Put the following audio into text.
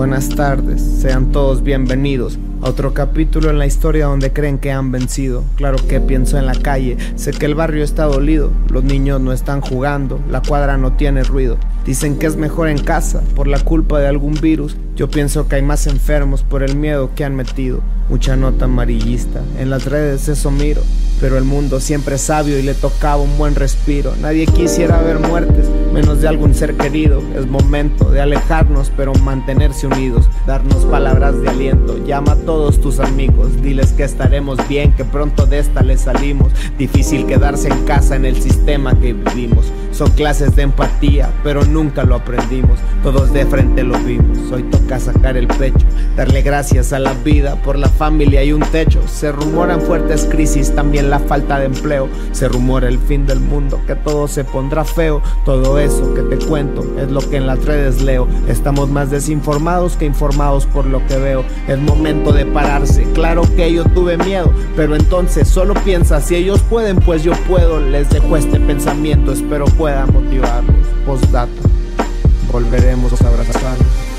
Buenas tardes, sean todos bienvenidos otro capítulo en la historia donde creen que han vencido. Claro que pienso en la calle, sé que el barrio está dolido, los niños no están jugando, la cuadra no tiene ruido. Dicen que es mejor en casa por la culpa de algún virus. Yo pienso que hay más enfermos por el miedo que han metido. Mucha nota amarillista, en las redes eso miro. Pero el mundo siempre es sabio y le tocaba un buen respiro. Nadie quisiera ver muertes, menos de algún ser querido. Es momento de alejarnos, pero mantenerse unidos. Darnos palabras de aliento. Llama a todos tus amigos, diles que estaremos bien, que pronto de esta le salimos. Difícil quedarse en casa en el sistema que vivimos. Son clases de empatía, pero nunca lo aprendimos. Todos de frente lo vimos. Hoy toca sacar el pecho, darle gracias a la vida por la familia y un techo. Se rumoran fuertes crisis, también la falta de empleo. Se rumora el fin del mundo, que todo se pondrá feo. Todo eso que te cuento es lo que en las redes leo. Estamos más desinformados que informados por lo que veo. Es momento de pararse. Claro que yo tuve miedo, pero entonces solo piensa si ellos pueden, pues yo puedo. Les dejo este pensamiento, espero pueda motivarlos. Postdata, volveremos a abrazarnos.